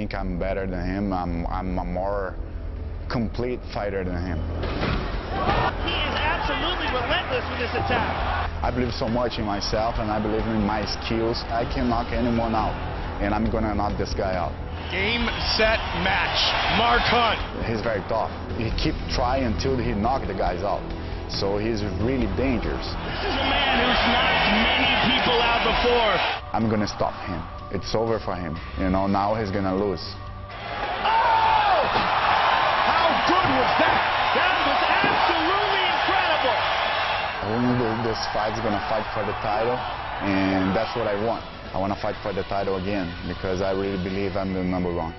think I'm better than him. I'm, I'm a more complete fighter than him. He is absolutely relentless with this attack. I believe so much in myself and I believe in my skills. I can knock anyone out and I'm gonna knock this guy out. Game, set, match. Mark Hunt. He's very tough. He keep trying until he knock the guys out. So he's really dangerous. This is a man who's knocked many people out before. I'm gonna stop him. It's over for him. You know, now he's gonna lose. Oh! How good was that? That was absolutely incredible. This fight is gonna fight for the title, and that's what I want. I want to fight for the title again because I really believe I'm the number one.